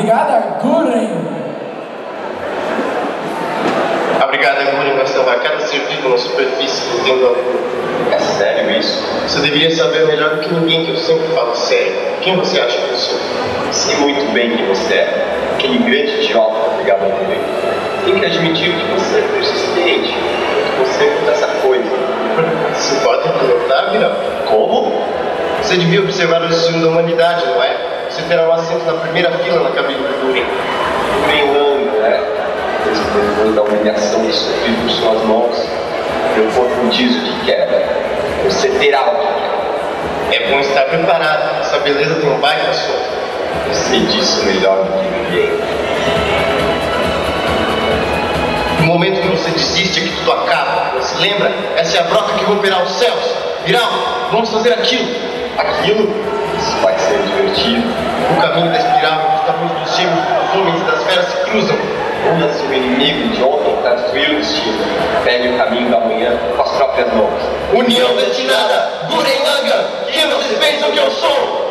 Obrigada, Guren. A Brigada Guren vai salvar cada ser vivo na superfície que tem valor. É sério isso? Você deveria saber melhor do que ninguém que eu sempre falo sério. Quem você acha que eu sou? Sei muito bem quem você é. Aquele grande idiota da Brigada Guren. Tem que admitir que você é persistente. Que você é essa coisa. Isso pode pilotar, Viral? Como? Você devia observar o destino da humanidade, não é? Você terá um assento na primeira fila na cabine do Guren. Treinando, né? Depois da humilhação que sofri por suas mãos, meu corpo diz o que quer. Você terá o que quer. É bom estar preparado. Essa beleza tem um baita som. Eu sei disso melhor do que ninguém. No momento que você desiste é que tudo acaba. Você lembra? Essa é a broca que romperá os céus. Viral, vamos fazer aquilo. Aquilo? Isso vai ser divertido. O caminho da espiral, os tamanhos dos gêmeos, dos homens das feras se cruzam. Una seu inimigo de ontem para destruir o destino. Pegue o caminho da manhã com as próprias mãos. União destinada, Guren Langa, quem vocês pensam que eu sou?